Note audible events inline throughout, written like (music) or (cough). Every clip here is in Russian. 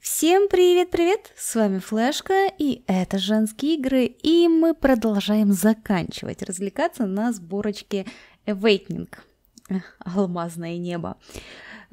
Всем привет-привет! С вами Флешка, и это женские игры, и мы продолжаем заканчивать развлекаться на сборочке Awakening. Алмазное небо.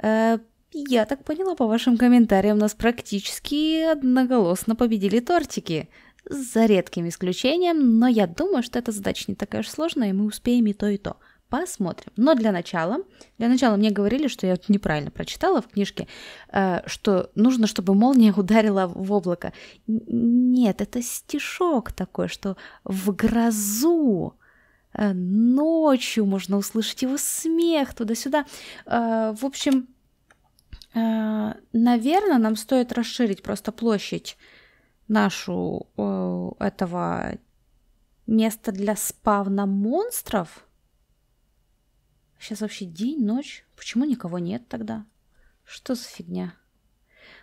Э, я так поняла по вашим комментариям, нас практически одноголосно победили тортики. За редким исключением, но я думаю, что эта задача не такая уж сложная, и мы успеем и то, и то. Посмотрим. Но для начала, для начала мне говорили, что я неправильно прочитала в книжке, э, что нужно, чтобы молния (laughs) ударила в облако. Нет, это стишок такой, что в грозу э, ночью можно услышать его смех туда-сюда. Э, в общем, наверное, нам стоит расширить просто площадь нашу этого места для спавна монстров Сейчас вообще день, ночь. Почему никого нет тогда? Что за фигня?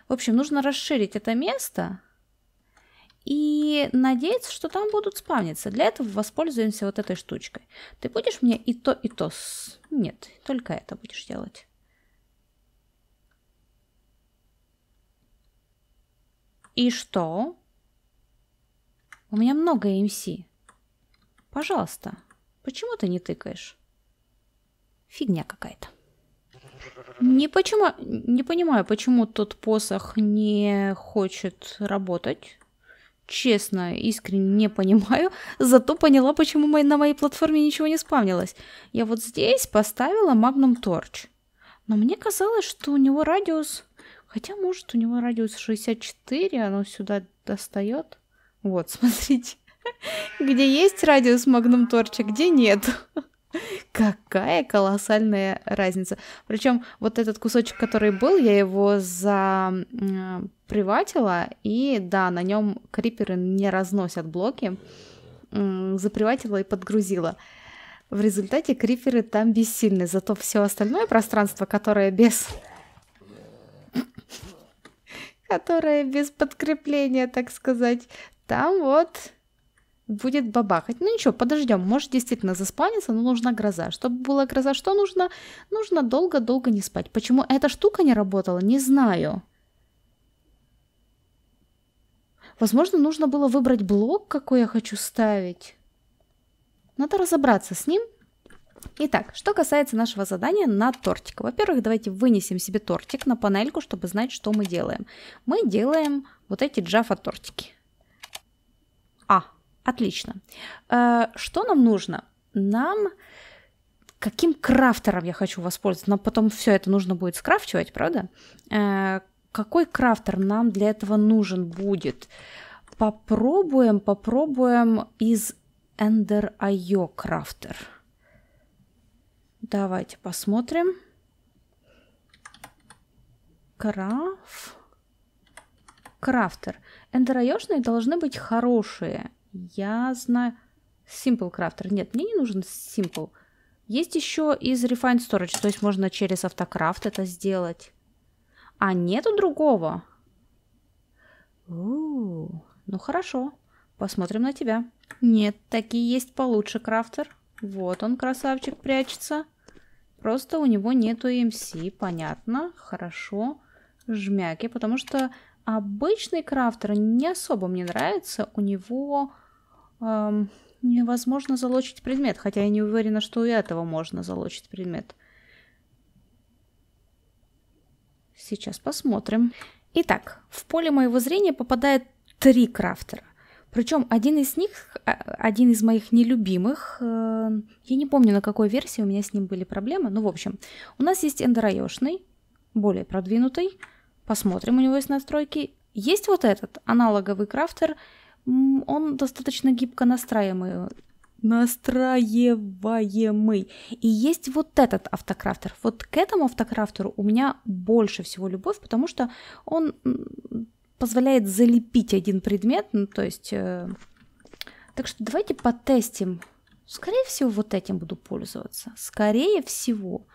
В общем, нужно расширить это место и надеяться, что там будут спавниться. Для этого воспользуемся вот этой штучкой. Ты будешь мне и то, и то... С... Нет, только это будешь делать. И что? У меня много MC. Пожалуйста, почему ты не тыкаешь? Фигня какая-то. Не, почему, не понимаю, почему тот посох не хочет работать. Честно, искренне не понимаю. (laughs) Зато поняла, почему на моей платформе ничего не спавнилось. Я вот здесь поставила Magnum Torch. Но мне казалось, что у него радиус... Хотя, может, у него радиус 64, оно сюда достает. Вот, (laughs) смотрите. Где есть радиус Magnum Torch, а где нет. (laughs) (laughs) Какая колоссальная разница. Причем вот этот кусочек, который был, я его за приватила, и да, на нем криперы не разносят блоки. Заприватила и подгрузила. В результате криперы там бессильны, зато все остальное пространство, которое без... (laughs) которое без подкрепления, так сказать, там вот будет бабахать. Ну ничего, подождем, может действительно заспаниться, но нужна гроза. Чтобы была гроза, что нужно? Нужно долго-долго не спать. Почему эта штука не работала, не знаю. Возможно, нужно было выбрать блок, какой я хочу ставить. Надо разобраться с ним. Итак, что касается нашего задания на тортик. Во-первых, давайте вынесем себе тортик на панельку, чтобы знать, что мы делаем. Мы делаем вот эти джафа тортики. Отлично. Э, что нам нужно? Нам каким крафтером я хочу воспользоваться? Нам потом все это нужно будет скрафчивать, правда? Э, какой крафтер нам для этого нужен будет? Попробуем, попробуем из Ender.io крафтер. Давайте посмотрим. Краф. Крафтер. Эндероёшные должны быть хорошие. Я знаю... Simple Crafter. Нет, мне не нужен Simple. Есть еще из Refined Storage, то есть можно через автокрафт это сделать. А нету другого? У -у -у. Ну хорошо, посмотрим на тебя. Нет, такие есть получше крафтер. Вот он, красавчик, прячется. Просто у него нету MC, понятно, хорошо. Жмяки, потому что обычный крафтер не особо мне нравится. У него эм, невозможно залочить предмет, хотя я не уверена, что у этого можно залочить предмет. Сейчас посмотрим. Итак, в поле моего зрения попадает три крафтера. Причем один из них, а, один из моих нелюбимых, э, я не помню, на какой версии у меня с ним были проблемы, но в общем, у нас есть эндероёшный, более продвинутый, посмотрим, у него есть настройки. Есть вот этот аналоговый крафтер – он достаточно гибко настраиваемый, настраиваемый. И есть вот этот автокрафтер. Вот к этому автокрафтеру у меня больше всего любовь, потому что он позволяет залепить один предмет, ну, то есть... Э... Так что давайте потестим. Скорее всего, вот этим буду пользоваться. Скорее всего.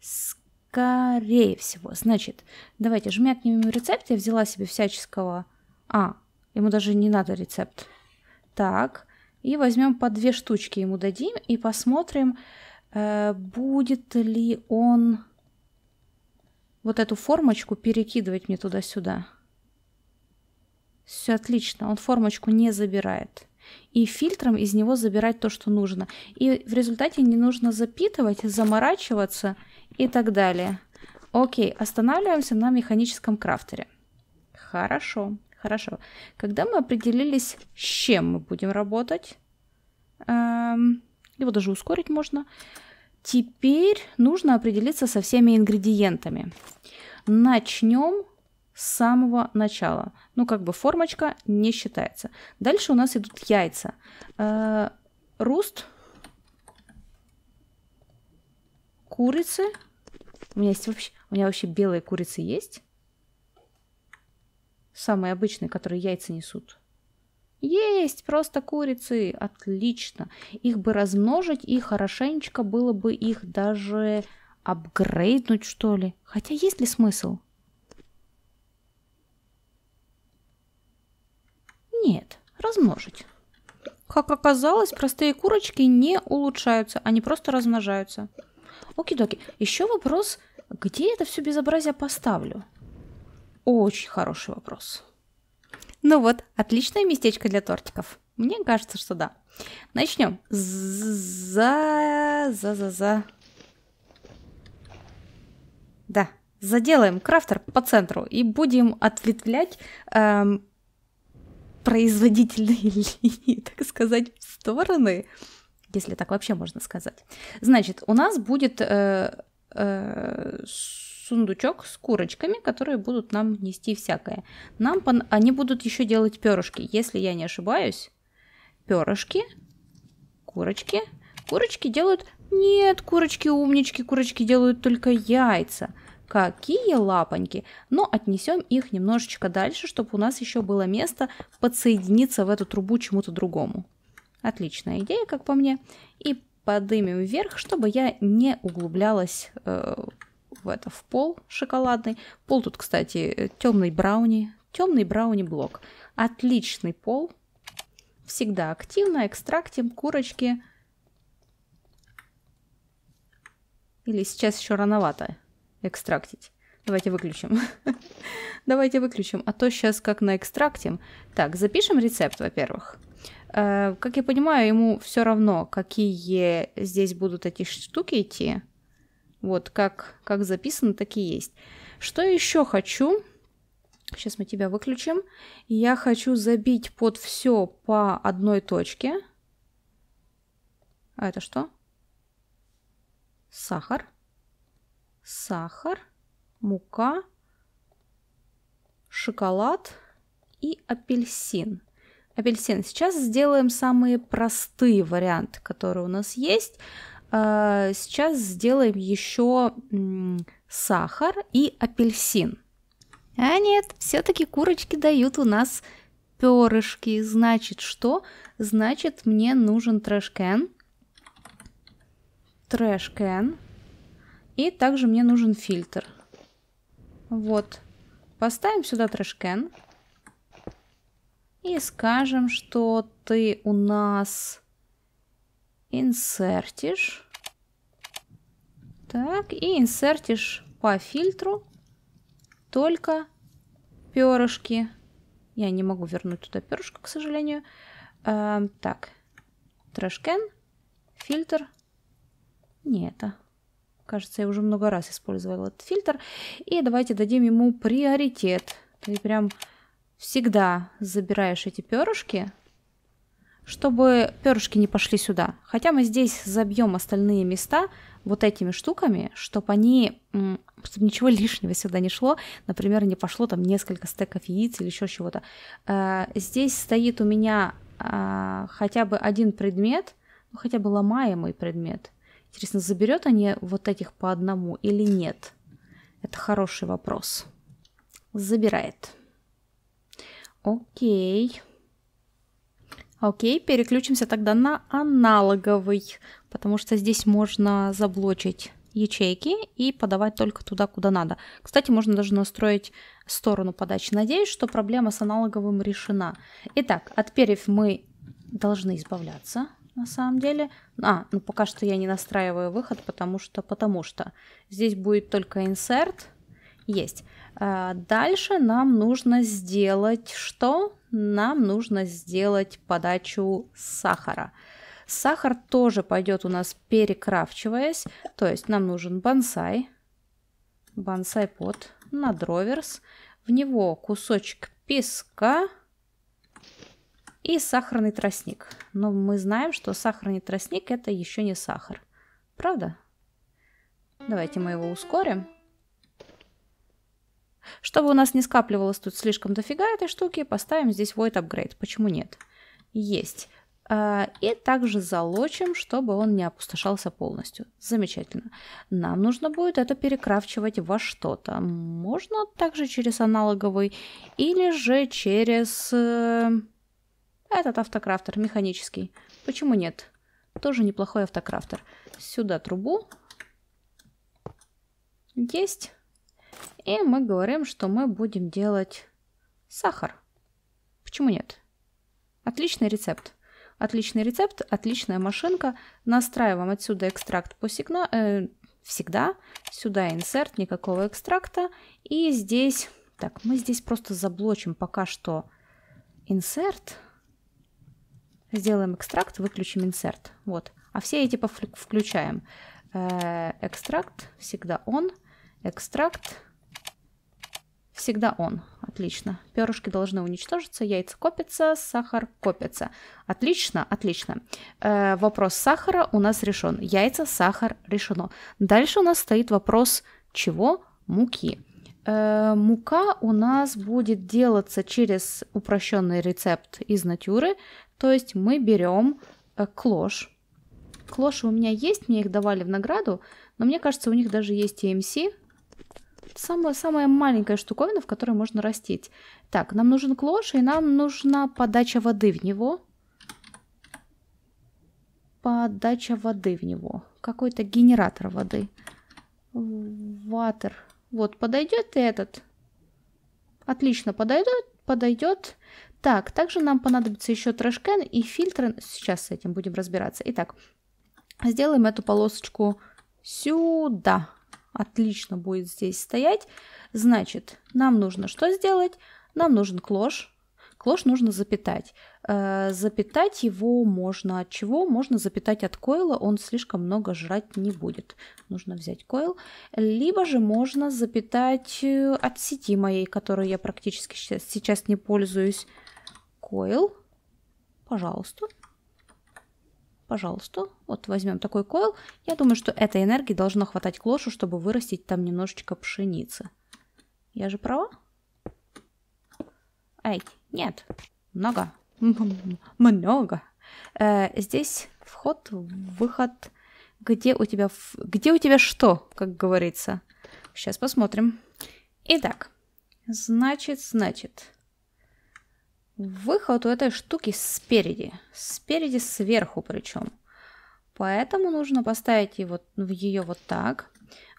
Скорее всего. Значит, давайте жмякнем рецепт. Я взяла себе всяческого... А, Ему даже не надо рецепт. Так, и возьмем по две штучки ему дадим и посмотрим, э, будет ли он вот эту формочку перекидывать мне туда-сюда. Все отлично, он формочку не забирает. И фильтром из него забирать то, что нужно. И в результате не нужно запитывать, заморачиваться и так далее. Окей, останавливаемся на механическом крафтере. Хорошо, хорошо. Когда мы определились, с чем мы будем работать, эм, его даже ускорить можно, теперь нужно определиться со всеми ингредиентами. Начнем с самого начала. Ну, как бы формочка не считается. Дальше у нас идут яйца. Э, руст курицы. У меня есть вообще, у меня вообще белые курицы есть. Самые обычные, которые яйца несут. Есть просто курицы, отлично. Их бы размножить и хорошенечко было бы их даже апгрейднуть, что ли. Хотя есть ли смысл? Нет, размножить. Как оказалось, простые курочки не улучшаются, они просто размножаются. Оки-доки. Еще вопрос, где это все безобразие поставлю? Очень хороший вопрос. Ну вот, отличное местечко для тортиков. Мне кажется, что да. Начнем. За... За... За... За... Да, заделаем крафтер по центру и будем ответвлять эм, производительные (laughs) линии, так сказать, в стороны, если так вообще можно сказать. Значит, у нас будет э, э, сундучок с курочками, которые будут нам нести всякое. Нам пон... они будут еще делать перышки, если я не ошибаюсь. Перышки, курочки. Курочки делают... Нет, курочки умнички, курочки делают только яйца. Какие лапоньки! Но отнесем их немножечко дальше, чтобы у нас еще было место подсоединиться в эту трубу чему-то другому. Отличная идея, как по мне. И подымем вверх, чтобы я не углублялась э, это в пол шоколадный. Пол тут, кстати, темный брауни, темный брауни блок. Отличный пол. Всегда активно экстрактим курочки. Или сейчас еще рановато экстрактить. Давайте выключим. (laughs) Давайте выключим, а то сейчас как на экстрактим. Так, запишем рецепт, во-первых. Э, как я понимаю, ему все равно, какие здесь будут эти штуки идти. Вот, как, как записано, так и есть. Что еще хочу? Сейчас мы тебя выключим. Я хочу забить под все по одной точке. А это что? Сахар сахар, мука, шоколад и апельсин. Апельсин. Сейчас сделаем самые простые варианты, которые у нас есть. А, сейчас сделаем еще сахар и апельсин. А нет, все-таки курочки дают у нас перышки. Значит, что? Значит, мне нужен trash can. Trash can. И также мне нужен фильтр. Вот. Поставим сюда trash can. И скажем, что ты у нас инсертишь. Так, и инсертишь по фильтру только перышки. Я не могу вернуть туда перышко, к сожалению. Э, так, трэшкен, фильтр. Не это. Кажется, я уже много раз использовала этот фильтр. И давайте дадим ему приоритет. Ты прям всегда забираешь эти перышки, чтобы перышки не пошли сюда. Хотя мы здесь забьем остальные места вот этими штуками, чтобы они, чтобы ничего (laughs) лишнего сюда не шло. Например, не пошло там несколько стеков яиц или еще чего-то. Э, здесь стоит у меня а, хотя бы один предмет, ну, хотя бы ломаемый предмет – Интересно, заберет они вот этих по одному или нет? Это хороший вопрос. Забирает. Окей. Окей, переключимся тогда на аналоговый, потому что здесь можно заблочить ячейки и подавать только туда, куда надо. Кстати, можно даже настроить сторону подачи. Надеюсь, что проблема с аналоговым решена. Итак, от перьев мы должны избавляться на самом деле. А, ну пока что я не настраиваю выход, потому что, потому что здесь будет только insert. Есть. А, дальше нам нужно сделать что? Нам нужно сделать подачу сахара. Сахар тоже пойдет у нас перекрафчиваясь, то есть нам нужен бонсай, бонсай под на дроверс, в него кусочек песка и сахарный тростник. Но мы знаем, что сахарный тростник это еще не сахар. Правда? Давайте мы его ускорим. Чтобы у нас не скапливалось тут слишком дофига этой штуки, поставим здесь void upgrade. Почему нет? Есть. А, и также залочим, чтобы он не опустошался полностью. Замечательно. Нам нужно будет это перекрафчивать во что-то. Можно также через аналоговый или же через э, этот автокрафтер механический. Почему нет? Тоже неплохой автокрафтер. Сюда трубу. Есть. И мы говорим, что мы будем делать сахар. Почему нет? Отличный рецепт. Отличный рецепт, отличная машинка. Настраиваем отсюда экстракт по сигна... Э, всегда. Сюда инсерт, никакого экстракта. И здесь... Так, мы здесь просто заблочим пока что инсерт. Сделаем экстракт, выключим инсерт. Вот. А все эти включаем. Э, экстракт всегда он. Экстракт всегда он. Отлично. Перышки должны уничтожиться, яйца копятся, сахар копится. Отлично, отлично. Э, вопрос сахара у нас решен. Яйца, сахар решено. Дальше у нас стоит вопрос чего? Муки. Э, мука у нас будет делаться через упрощенный рецепт из натюры. То есть мы берем э, клош. Клоши у меня есть, мне их давали в награду, но мне кажется, у них даже есть EMC, самая-самая маленькая штуковина, в которой можно растить. Так, нам нужен клош, и нам нужна подача воды в него. Подача воды в него. Какой-то генератор воды. Ватер. Вот, подойдет и этот. Отлично, подойдет, подойдет. Так, также нам понадобится еще трэшкен и фильтр. Сейчас с этим будем разбираться. Итак, сделаем эту полосочку сюда отлично будет здесь стоять. Значит, нам нужно что сделать? Нам нужен клош. Клош нужно запитать. Э, запитать его можно от чего? Можно запитать от койла, он слишком много жрать не будет. Нужно взять койл. Либо же можно запитать э, от сети моей, которой я практически сейчас, не пользуюсь. Койл. Пожалуйста пожалуйста, вот возьмем такой койл. Я думаю, что этой энергии должно хватать клошу, чтобы вырастить там немножечко пшеницы. Я же права? Эй, нет, много, (laughs) много. Э, здесь вход, выход. Где у тебя, где у тебя что, как говорится? Сейчас посмотрим. Итак, значит, значит, Выход у этой штуки спереди. Спереди, сверху причем. Поэтому нужно поставить его, в ее вот так.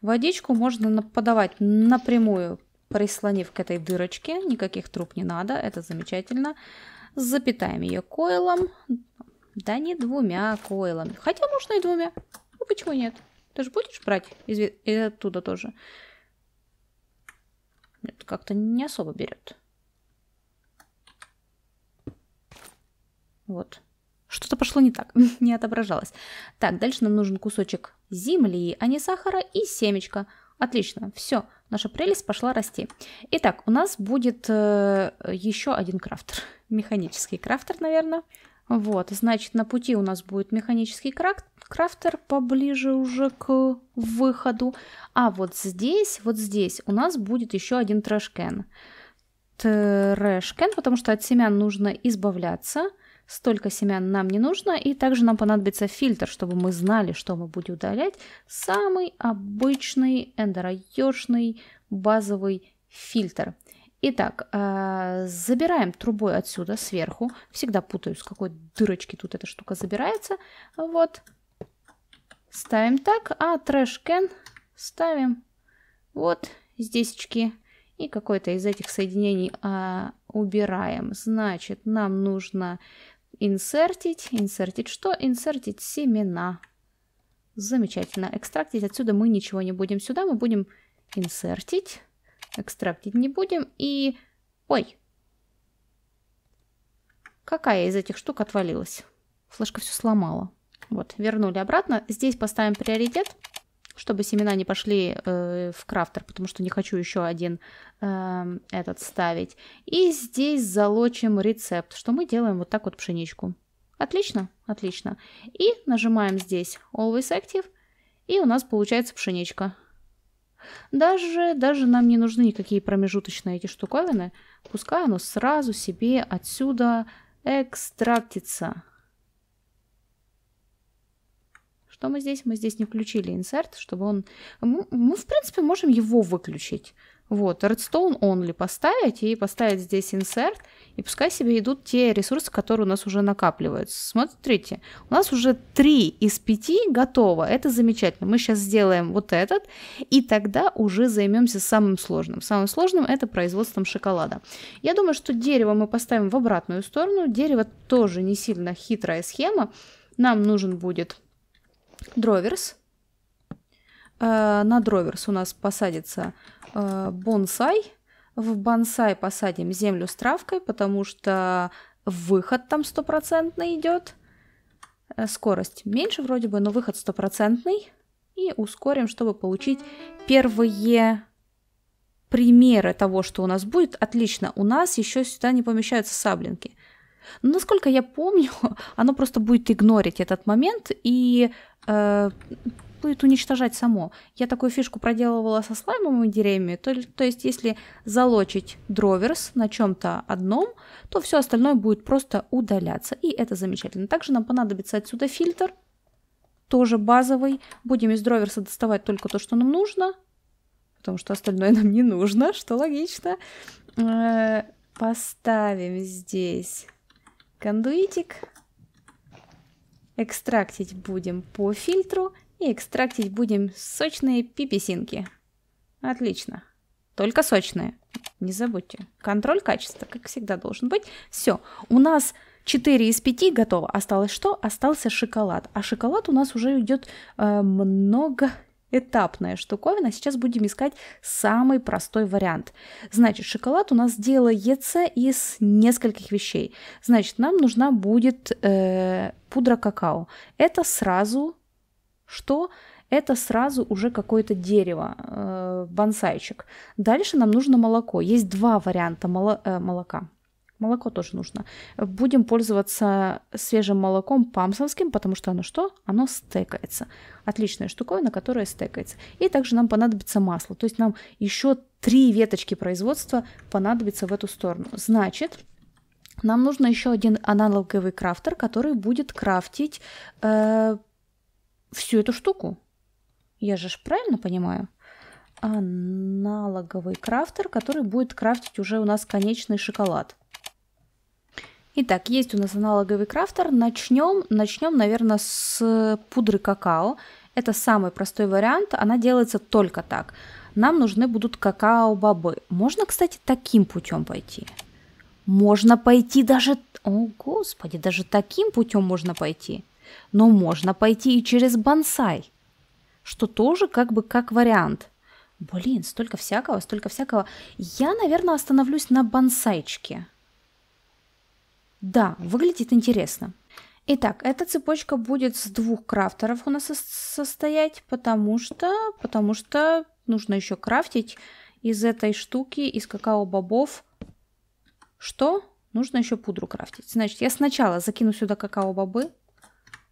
Водичку можно подавать напрямую, прислонив к этой дырочке. Никаких труб не надо, это замечательно. Запитаем ее койлом. Да не двумя койлами. Хотя можно и двумя. Ну почему нет? Ты же будешь брать из, и оттуда тоже? Нет, как-то не особо берет. Вот. Что-то пошло не так, (laughs) не отображалось. Так, дальше нам нужен кусочек земли, а не сахара, и семечко. Отлично, все, наша прелесть пошла расти. Итак, у нас будет э, еще один крафтер. (laughs) Механический крафтер, наверное. Вот, значит, на пути у нас будет механический крафтер поближе уже к выходу. А вот здесь, вот здесь у нас будет еще один трэшкен. Трэшкен, потому что от семян нужно избавляться – Столько семян нам не нужно, и также нам понадобится фильтр, чтобы мы знали, что мы будем удалять. Самый обычный эндороешный базовый фильтр. Итак, э, забираем трубой отсюда сверху. Всегда путаю, с какой дырочки тут эта штука забирается. Вот. Ставим так, а трэш-кен ставим вот здесечки. И какой-то из этих соединений а, убираем. Значит, нам нужно Инсертить. Инсертить что? Инсертить семена. Замечательно. Экстрактить отсюда мы ничего не будем. Сюда мы будем инсертить. Экстрактить не будем. И... Ой. Какая из этих штук отвалилась? Флешка все сломала. Вот, вернули обратно. Здесь поставим приоритет, чтобы семена не пошли э, в крафтер, потому что не хочу еще один э, этот ставить. И здесь залочим рецепт, что мы делаем вот так вот пшеничку. Отлично, отлично. И нажимаем здесь Always Active, и у нас получается пшеничка. Даже, даже нам не нужны никакие промежуточные эти штуковины. Пускай оно сразу себе отсюда экстрактится. Что мы здесь? Мы здесь не включили insert, чтобы он... Мы, в принципе, можем его выключить. Вот, redstone only поставить и поставить здесь insert, и пускай себе идут те ресурсы, которые у нас уже накапливаются. Смотрите, у нас уже 3 из 5 готово, это замечательно. Мы сейчас сделаем вот этот, и тогда уже займемся самым сложным. Самым сложным это производством шоколада. Я думаю, что дерево мы поставим в обратную сторону. Дерево тоже не сильно хитрая схема. Нам нужен будет дроверс. Э, на дроверс у нас посадится э, бонсай. В бонсай посадим землю с травкой, потому что выход там стопроцентный идет. Э, скорость меньше вроде бы, но выход стопроцентный. И ускорим, чтобы получить первые примеры того, что у нас будет. Отлично, у нас еще сюда не помещаются саблинки. Но, насколько я помню, (laughs) оно просто будет игнорить этот момент и э, будет уничтожать само. Я такую фишку проделывала со слаймовыми деревьями, то, то есть если залочить дроверс на чем-то одном, то все остальное будет просто удаляться, и это замечательно. Также нам понадобится отсюда фильтр, тоже базовый. Будем из дроверса доставать только то, что нам нужно, потому что остальное нам не нужно, что логично. Э, поставим здесь кондуитик. Экстрактить будем по фильтру и экстрактить будем сочные пиписинки. Отлично. Только сочные. Не забудьте. Контроль качества, как всегда, должен быть. Все. У нас 4 из 5 готово. Осталось что? Остался шоколад. А шоколад у нас уже идет э, много этапная штуковина. Сейчас будем искать самый простой вариант. Значит, шоколад у нас делается из нескольких вещей. Значит, нам нужна будет э, пудра какао. Это сразу что? Это сразу уже какое-то дерево, э, бонсайчик. Дальше нам нужно молоко. Есть два варианта моло, э, молока. Молоко тоже нужно. Будем пользоваться свежим молоком памсовским, потому что оно что? Оно стекается. Отличная штуковина, которая стекается. И также нам понадобится масло. То есть нам еще три веточки производства понадобится в эту сторону. Значит, нам нужно еще один аналоговый крафтер, который будет крафтить э, всю эту штуку. Я же правильно понимаю? Аналоговый крафтер, который будет крафтить уже у нас конечный шоколад. Итак, есть у нас аналоговый крафтер. Начнем, начнем, наверное, с пудры какао. Это самый простой вариант. Она делается только так. Нам нужны будут какао-бобы. Можно, кстати, таким путем пойти. Можно пойти даже... О, господи, даже таким путем можно пойти. Но можно пойти и через бонсай, что тоже как бы как вариант. Блин, столько всякого, столько всякого. Я, наверное, остановлюсь на бонсайчике. Да, выглядит интересно. Итак, эта цепочка будет с двух крафтеров у нас состоять, потому что, потому что нужно еще крафтить из этой штуки, из какао-бобов. Что? Нужно еще пудру крафтить. Значит, я сначала закину сюда какао-бобы,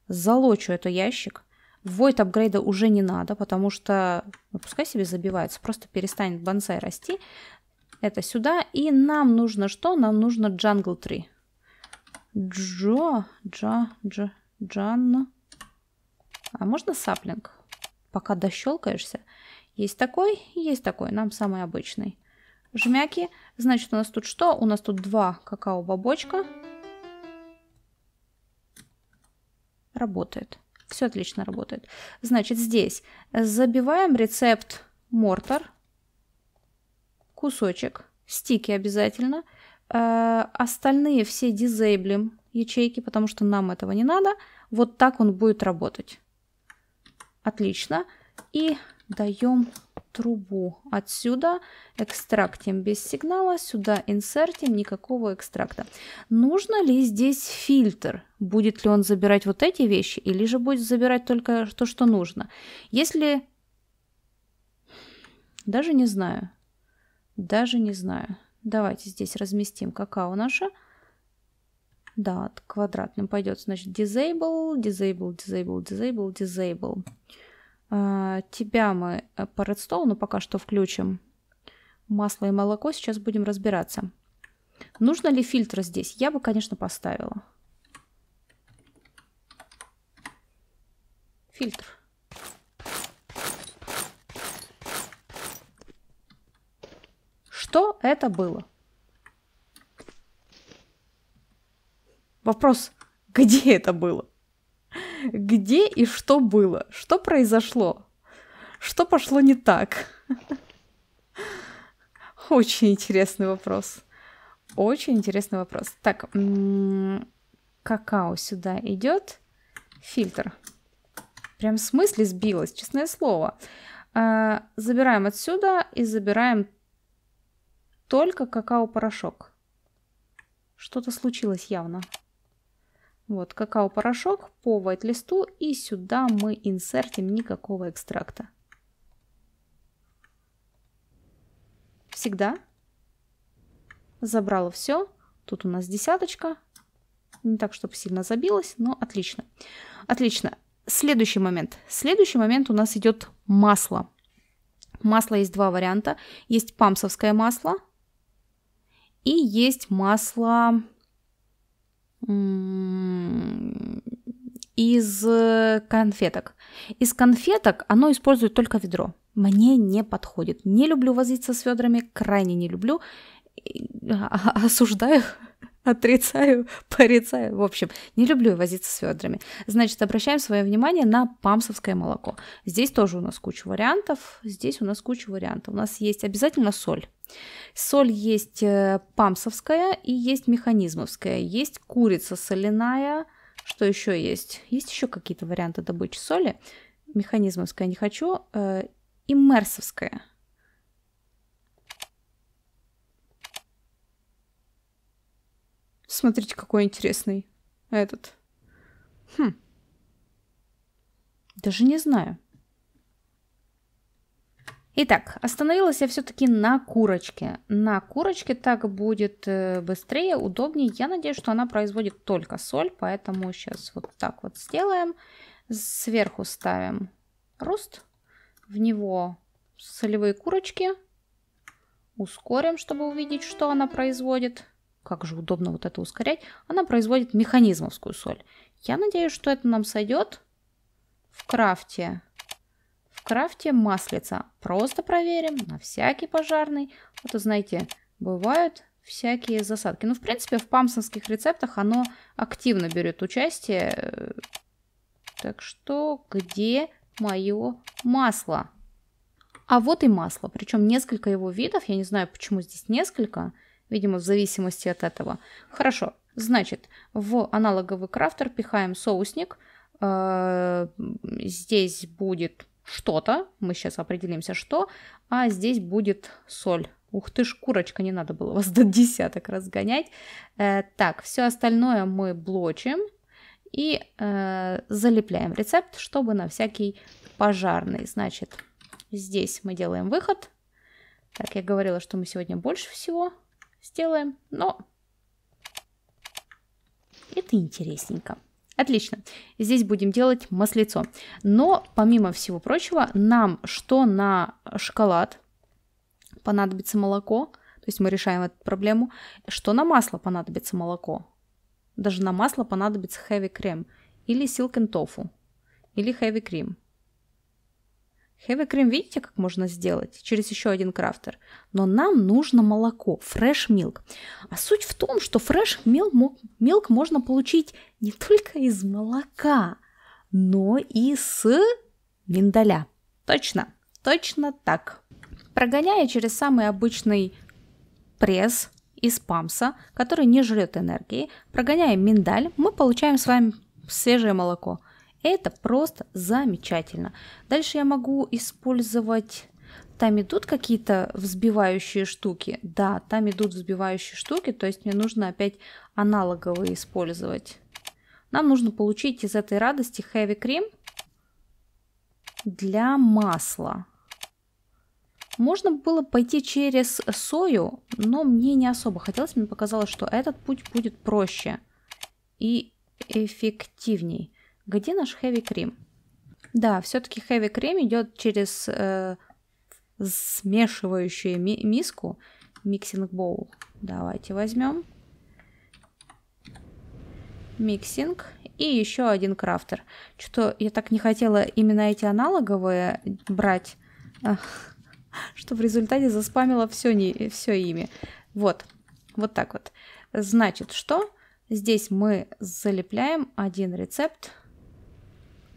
залочу этот ящик. Void апгрейда уже не надо, потому что, ну, пускай себе забивается, просто перестанет бонсай расти. Это сюда. И нам нужно что? Нам нужно Jungle Tree. Джо, Джа, Джа, Джанна. А можно саплинг? Пока дощелкаешься. Есть такой, есть такой. Нам самый обычный. Жмяки. Значит, у нас тут что? У нас тут два какао-бобочка. Работает. Все отлично работает. Значит, здесь забиваем рецепт мортар. Кусочек. Стики обязательно. Э, остальные все дизейблим ячейки, потому что нам этого не надо. Вот так он будет работать. Отлично. И даем трубу отсюда, экстрактим без сигнала, сюда инсертим, никакого экстракта. Нужно ли здесь фильтр? Будет ли он забирать вот эти вещи или же будет забирать только то, что нужно? Если... Даже не знаю. Даже не знаю. Давайте здесь разместим какао наше. Да, квадратным пойдет. Значит, disable, disable, disable, disable, disable. А, тебя мы э, по редстоуну пока что включим. Масло и молоко сейчас будем разбираться. Нужно ли фильтр здесь? Я бы, конечно, поставила. Фильтр. Что это было? Вопрос, где это было? Где и что было? Что произошло? Что пошло не так? Очень интересный вопрос. Очень интересный вопрос. Так, какао сюда идет. Фильтр. Прям в смысле сбилось, честное слово. А, забираем отсюда и забираем только какао-порошок. Что-то случилось явно. Вот, какао-порошок по white-листу, и сюда мы инсертим никакого экстракта. Всегда. Забрала все. Тут у нас десяточка. Не так, чтобы сильно забилась, но отлично. Отлично. Следующий момент. Следующий момент у нас идет масло. Масло есть два варианта. Есть памсовское масло и есть масло из конфеток. Из конфеток оно использует только ведро. Мне не подходит. Не люблю возиться с ведрами, крайне не люблю. А, (laughs) осуждаю, отрицаю, (laughs) порицаю. В общем, не люблю возиться с ведрами. Значит, обращаем свое внимание на памсовское молоко. Здесь тоже у нас куча вариантов. Здесь у нас куча вариантов. У нас есть обязательно соль. Соль есть э, памсовская и есть механизмовская. Есть курица соляная. Что еще есть? Есть еще какие-то варианты добычи соли. Механизмовская не хочу. Э, и мерсовская. Смотрите, какой интересный этот. Хм. Даже не знаю. Итак, остановилась я все-таки на курочке. На курочке так будет э, быстрее, удобнее. Я надеюсь, что она производит только соль, поэтому сейчас вот так вот сделаем. Сверху ставим рост, в него солевые курочки. Ускорим, чтобы увидеть, что она производит. Как же удобно вот это ускорять. Она производит механизмовскую соль. Я надеюсь, что это нам сойдет в крафте в крафте маслица. Просто проверим на всякий пожарный. Вот, знаете, бывают всякие засадки. Ну, в принципе, в памсонских рецептах оно активно берет участие. Так что, где мое масло? А вот и масло. Причем несколько его видов. Я не знаю, почему здесь несколько. Видимо, в зависимости от этого. Хорошо. Значит, в аналоговый крафтер пихаем соусник. Э, здесь будет что-то, мы сейчас определимся, что, а здесь будет соль. Ух ты ж, курочка, не надо было вас до десяток разгонять. Э, так, все остальное мы блочим и э, залепляем рецепт, чтобы на всякий пожарный. Значит, здесь мы делаем выход. Так, я говорила, что мы сегодня больше всего сделаем, но это интересненько. Отлично. Здесь будем делать маслицо. Но, помимо всего прочего, нам что на шоколад понадобится молоко, то есть мы решаем эту проблему, что на масло понадобится молоко. Даже на масло понадобится heavy cream или silk and tofu или heavy cream. Heavy cream видите, как можно сделать? Через еще один крафтер. Но нам нужно молоко, fresh milk. А суть в том, что fresh milk, milk можно получить не только из молока, но и с миндаля. Точно, точно так. Прогоняя через самый обычный пресс из памса, который не жрет энергии, прогоняем миндаль, мы получаем с вами свежее молоко – это просто замечательно. Дальше я могу использовать Там идут какие-то взбивающие штуки? Да, там идут взбивающие штуки, то есть мне нужно опять аналоговые использовать. Нам нужно получить из этой радости heavy cream для масла. Можно было пойти через сою, но мне не особо хотелось. Мне показалось, что этот путь будет проще и эффективней. Где наш heavy cream? Да, все-таки heavy cream идет через э, смешивающую ми миску, mixing bowl. Давайте возьмем. Mixing. И еще один крафтер. Что я так не хотела именно эти аналоговые брать, (laughs) что в результате заспамила все, не, все ими. Вот, вот так вот. Значит, что? Здесь мы залепляем один рецепт.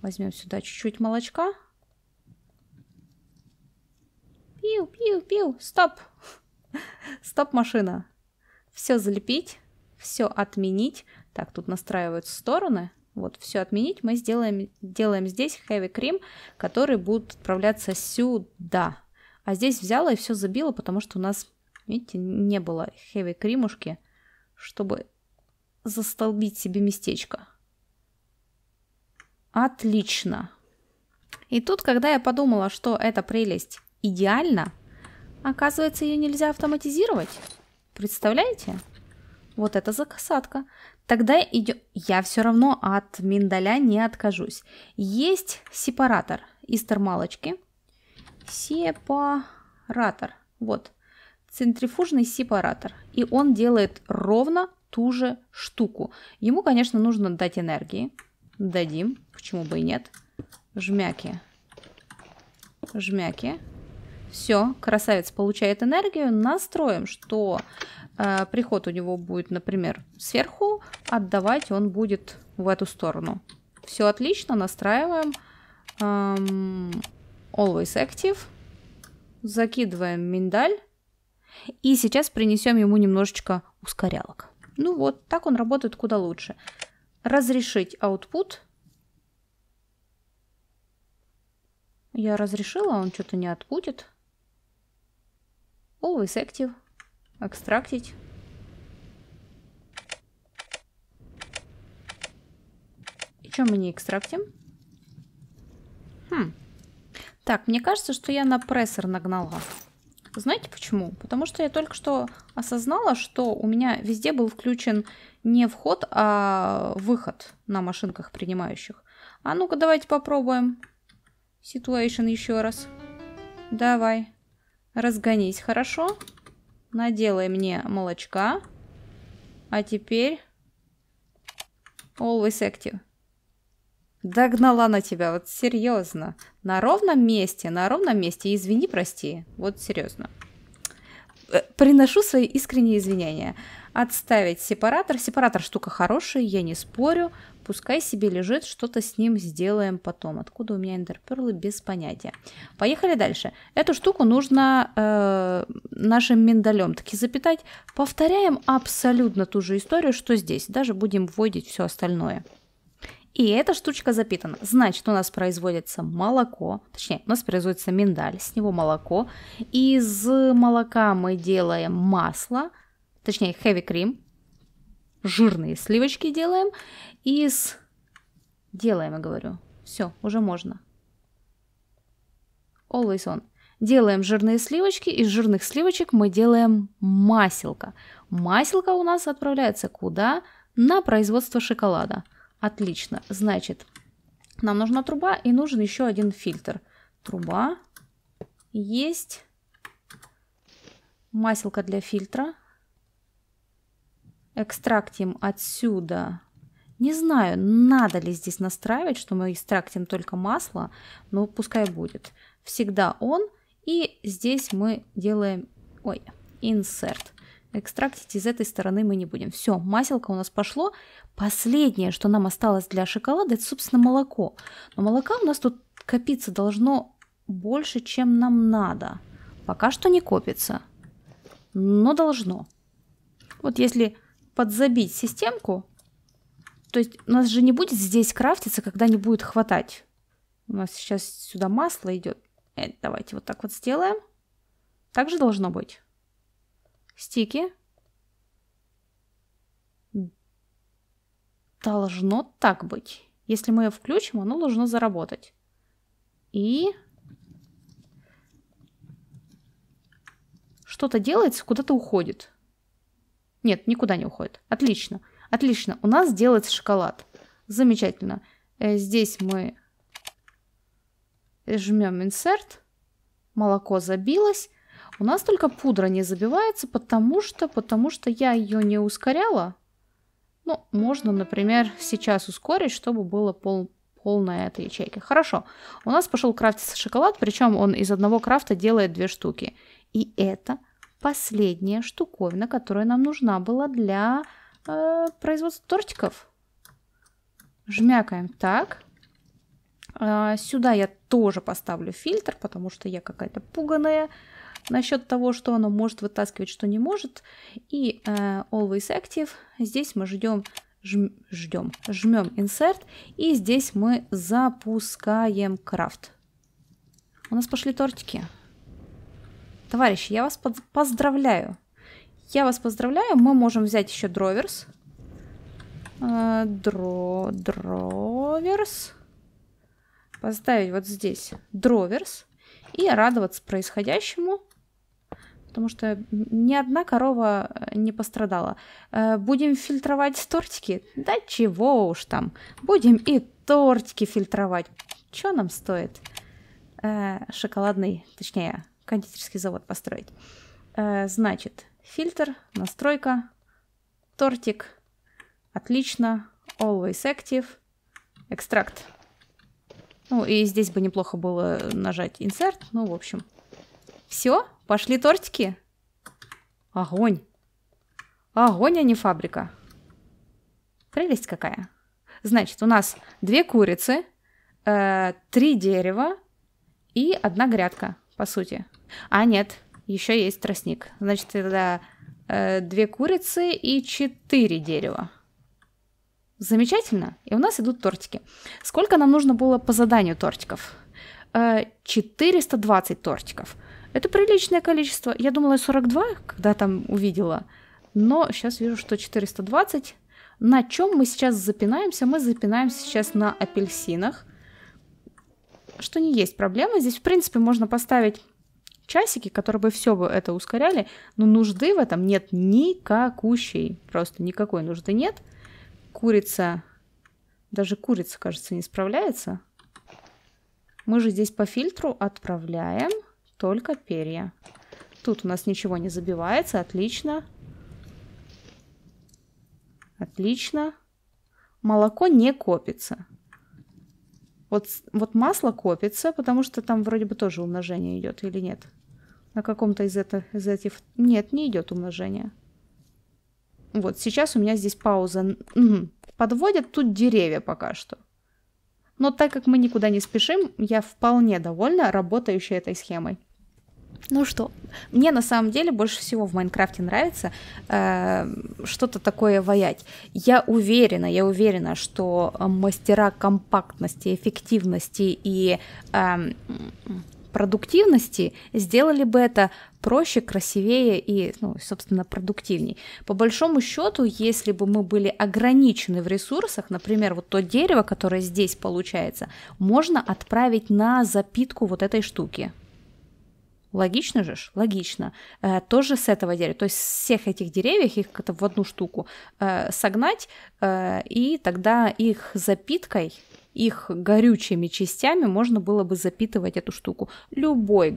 Возьмем сюда чуть-чуть молочка. Пиу, пиу, пиу, стоп. (laughs) Стоп, машина. Все залепить, все отменить. Так, тут настраиваются стороны. Вот, все отменить. Мы сделаем, делаем здесь heavy cream, который будет отправляться сюда. А здесь взяла и все забила, потому что у нас, видите, не было heavy кремушки, чтобы застолбить себе местечко. Отлично. И тут, когда я подумала, что эта прелесть идеально, оказывается, ее нельзя автоматизировать. Представляете? Вот это закасатка. Тогда идет... Я все равно от миндаля не откажусь. Есть сепаратор из термалочки. Сепаратор. Вот. Центрифужный сепаратор. И он делает ровно ту же штуку. Ему, конечно, нужно дать энергии. Дадим. Почему бы и нет. Жмяки. Жмяки. Все, красавец получает энергию. Настроим, что э, приход у него будет, например, сверху, отдавать он будет в эту сторону. Все отлично, настраиваем. Эм, always active. Закидываем миндаль. И сейчас принесем ему немножечко ускорялок. Ну вот, так он работает куда лучше. Разрешить output. Я разрешила, он что-то не отпутит. Always active. Экстрактить. И что мы не экстрактим? Хм. Так, мне кажется, что я на прессор нагнала. Знаете почему? Потому что я только что осознала, что у меня везде был включен не вход, а выход на машинках принимающих. А ну-ка, давайте попробуем. Situation еще раз. Давай. Разгонись хорошо. Наделай мне молочка. А теперь... Always active. Догнала на тебя, вот серьезно. На ровном месте, на ровном месте. Извини, прости. Вот серьезно. Э, приношу свои искренние извинения. Отставить сепаратор. Сепаратор штука хорошая, я не спорю. Пускай себе лежит, что-то с ним сделаем потом. Откуда у меня эндерперлы, без понятия. Поехали дальше. Эту штуку нужно э, нашим миндалем таки запитать. Повторяем абсолютно ту же историю, что здесь. Даже будем вводить все остальное. И эта штучка запитана. Значит, у нас производится молоко, точнее, у нас производится миндаль, с него молоко. Из молока мы делаем масло, точнее, heavy cream, жирные сливочки делаем. Из... Делаем, я говорю. Все, уже можно. Always on. Делаем жирные сливочки, из жирных сливочек мы делаем маселка. Маселка у нас отправляется куда? На производство шоколада. Отлично. Значит, нам нужна труба и нужен еще один фильтр. Труба. Есть. Маселка для фильтра. Экстрактим отсюда. Не знаю, надо ли здесь настраивать, что мы экстрактим только масло, но пускай будет. Всегда он. И здесь мы делаем, ой, insert. Экстрактить из этой стороны мы не будем. Все, маселка у нас пошло. Последнее, что нам осталось для шоколада, это, собственно, молоко. Но молока у нас тут копиться должно больше, чем нам надо. Пока что не копится, но должно. Вот если подзабить системку, то есть у нас же не будет здесь крафтиться, когда не будет хватать. У нас сейчас сюда масло идет. Э, давайте вот так вот сделаем. Так же должно быть. Стики. Должно так быть. Если мы ее включим, оно должно заработать. И что-то делается, куда-то уходит. Нет, никуда не уходит. Отлично. Отлично. У нас делается шоколад. Замечательно. Э, здесь мы жмем insert. Молоко забилось. У нас только пудра не забивается, потому что, потому что я ее не ускоряла. Ну, можно, например, сейчас ускорить, чтобы было пол, полная эта ячейка. Хорошо. У нас пошел крафтиться шоколад, причем он из одного крафта делает две штуки. И это последняя штуковина, которая нам нужна была для э, производства тортиков. Жмякаем так. Э, сюда я тоже поставлю фильтр, потому что я какая-то пуганая насчет того, что оно может вытаскивать, что не может. И э, always active. Здесь мы ждем, жм, ждем, жмем insert. И здесь мы запускаем крафт. У нас пошли тортики. Товарищи, я вас поздравляю. Я вас поздравляю. Мы можем взять еще дроверс. Э, дро, дроверс. Поставить вот здесь дроверс. И радоваться происходящему. Потому что ни одна корова не пострадала. Э, будем фильтровать тортики? Да чего уж там. Будем и тортики фильтровать. Что нам стоит? Э, шоколадный, точнее, кондитерский завод построить. Э, значит, фильтр, настройка, тортик, отлично, always active, экстракт. Ну и здесь бы неплохо было нажать insert, ну в общем. Все, пошли тортики. Огонь. Огонь, а не фабрика. Прелесть какая. Значит, у нас две курицы, э, три дерева и одна грядка по сути. А, нет, еще есть тростник. Значит, тогда э, две курицы и четыре дерева. Замечательно. И у нас идут тортики. Сколько нам нужно было по заданию тортиков? Э, 420 тортиков. Это приличное количество. Я думала 42, когда там увидела. Но сейчас вижу, что 420. На чем мы сейчас запинаемся? Мы запинаемся сейчас на апельсинах что не есть проблема. Здесь, в принципе, можно поставить часики, которые бы все бы это ускоряли, но нужды в этом нет никакущей. Просто никакой нужды нет. Курица, даже курица, кажется, не справляется. Мы же здесь по фильтру отправляем только перья. Тут у нас ничего не забивается, отлично. Отлично. Молоко не копится. Вот, вот масло копится, потому что там вроде бы тоже умножение идет или нет? На каком-то из, из этих... Нет, не идет умножение. Вот, сейчас у меня здесь пауза. Подводят тут деревья пока что. Но так как мы никуда не спешим, я вполне довольна работающей этой схемой. Ну что, мне на самом деле больше всего в Майнкрафте нравится э, что-то такое ваять. Я уверена, я уверена, что мастера компактности, эффективности и э, продуктивности сделали бы это проще, красивее и, ну, собственно, продуктивней. По большому счету, если бы мы были ограничены в ресурсах, например, вот то дерево, которое здесь получается, можно отправить на запитку вот этой штуки. Логично же? Логично. Э, тоже с этого дерева. То есть всех этих деревьев, их как-то в одну штуку э, согнать, э, и тогда их запиткой, их горючими частями можно было бы запитывать эту штуку. Любой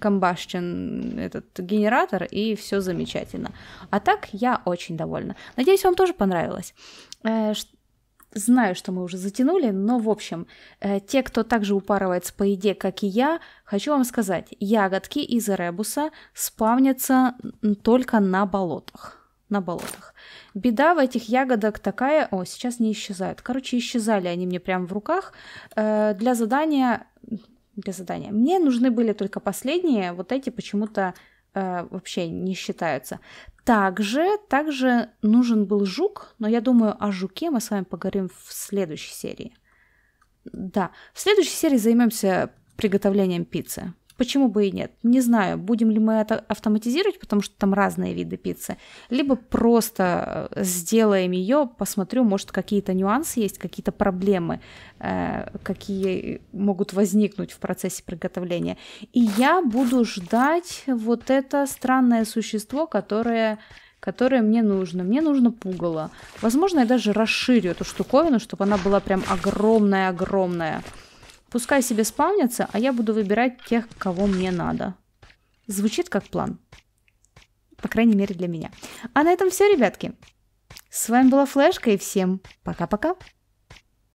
combustion этот генератор, и все замечательно. А так я очень довольна. Надеюсь, вам тоже понравилось. Э, Знаю, что мы уже затянули, но в общем, э, те, кто также упарывается по еде, как и я, хочу вам сказать, ягодки из ребуса спавнятся только на болотах. На болотах. Беда в этих ягодок такая... О, сейчас не исчезают. Короче, исчезали они мне прямо в руках. Э, для задания... Для задания. Мне нужны были только последние. Вот эти почему-то э, вообще не считаются. Также, также нужен был жук, но я думаю, о жуке мы с вами поговорим в следующей серии. Да, в следующей серии займемся приготовлением пиццы. Почему бы и нет? Не знаю, будем ли мы это автоматизировать, потому что там разные виды пиццы, либо просто э, сделаем ее, посмотрю, может какие-то нюансы есть, какие-то проблемы, э, какие могут возникнуть в процессе приготовления. И я буду ждать вот это странное существо, которое которое мне нужно. Мне нужно пугало. Возможно, я даже расширю эту штуковину, чтобы она была прям огромная-огромная. Пускай себе спавнятся, а я буду выбирать тех, кого мне надо. Звучит как план. По крайней мере для меня. А на этом все, ребятки. С вами была Флешка и всем пока-пока.